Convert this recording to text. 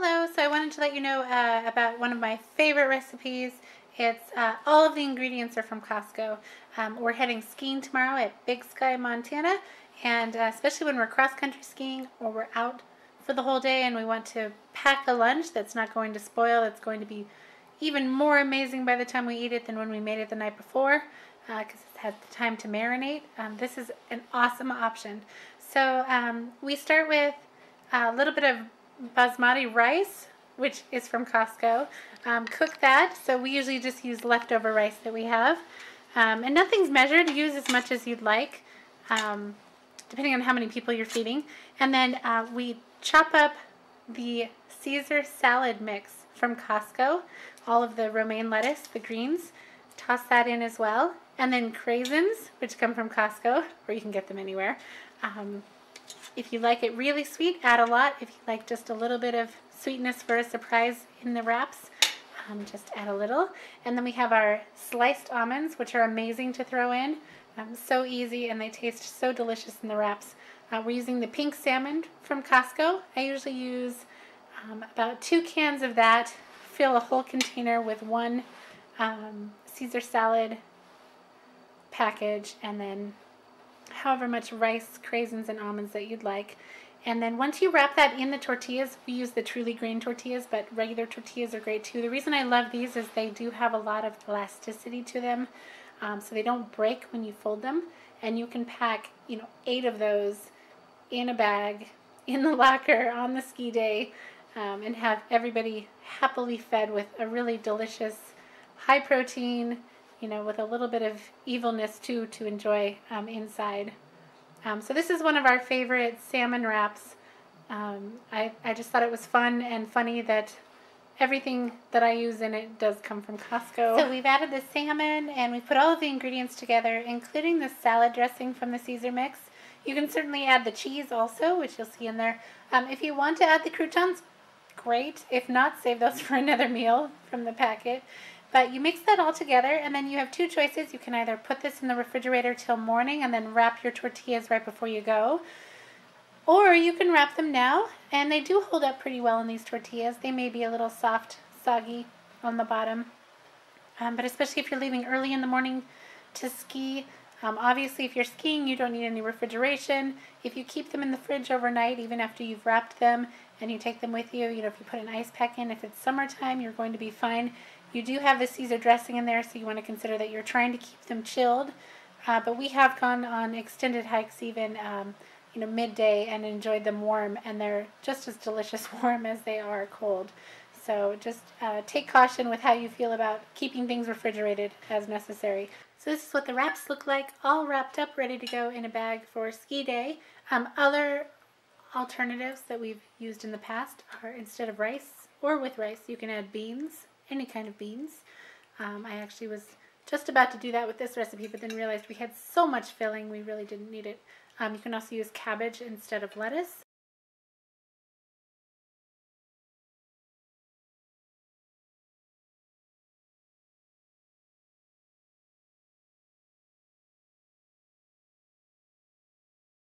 Hello, so I wanted to let you know uh, about one of my favorite recipes. It's uh, all of the ingredients are from Costco. Um, we're heading skiing tomorrow at Big Sky, Montana, and uh, especially when we're cross country skiing or we're out for the whole day and we want to pack a lunch that's not going to spoil, that's going to be even more amazing by the time we eat it than when we made it the night before because uh, it has the time to marinate. Um, this is an awesome option. So um, we start with a little bit of basmati rice, which is from Costco. Um, cook that. So we usually just use leftover rice that we have. Um, and nothing's measured. Use as much as you'd like, um, depending on how many people you're feeding. And then uh, we chop up the Caesar salad mix from Costco. All of the romaine lettuce, the greens. Toss that in as well. And then craisins, which come from Costco, or you can get them anywhere. Um, if you like it really sweet, add a lot. If you like just a little bit of sweetness for a surprise in the wraps, um, just add a little. And then we have our sliced almonds, which are amazing to throw in. Um, so easy and they taste so delicious in the wraps. Uh, we're using the pink salmon from Costco. I usually use um, about two cans of that, fill a whole container with one um, Caesar salad package, and then however much rice, craisins, and almonds that you'd like. And then once you wrap that in the tortillas, we use the Truly Grain tortillas, but regular tortillas are great too. The reason I love these is they do have a lot of elasticity to them, um, so they don't break when you fold them. And you can pack, you know, eight of those in a bag in the locker on the ski day um, and have everybody happily fed with a really delicious, high protein, you know, with a little bit of evilness too to enjoy um, inside. Um, so this is one of our favorite salmon wraps. Um, I, I just thought it was fun and funny that everything that I use in it does come from Costco. So we've added the salmon and we put all of the ingredients together, including the salad dressing from the Caesar mix. You can certainly add the cheese also, which you'll see in there. Um, if you want to add the croutons, great. If not, save those for another meal from the packet. But you mix that all together and then you have two choices. You can either put this in the refrigerator till morning and then wrap your tortillas right before you go. Or you can wrap them now and they do hold up pretty well in these tortillas. They may be a little soft, soggy on the bottom. Um, but especially if you're leaving early in the morning to ski, um, obviously if you're skiing you don't need any refrigeration. If you keep them in the fridge overnight, even after you've wrapped them and you take them with you, you know, if you put an ice pack in, if it's summertime, you're going to be fine. You do have the Caesar dressing in there, so you want to consider that you're trying to keep them chilled. Uh, but we have gone on extended hikes even, um, you know, midday and enjoyed them warm, and they're just as delicious warm as they are cold. So just uh, take caution with how you feel about keeping things refrigerated as necessary. So this is what the wraps look like, all wrapped up, ready to go in a bag for ski day. Um, other alternatives that we've used in the past are instead of rice or with rice, you can add beans any kind of beans. Um, I actually was just about to do that with this recipe, but then realized we had so much filling we really didn't need it. Um, you can also use cabbage instead of lettuce.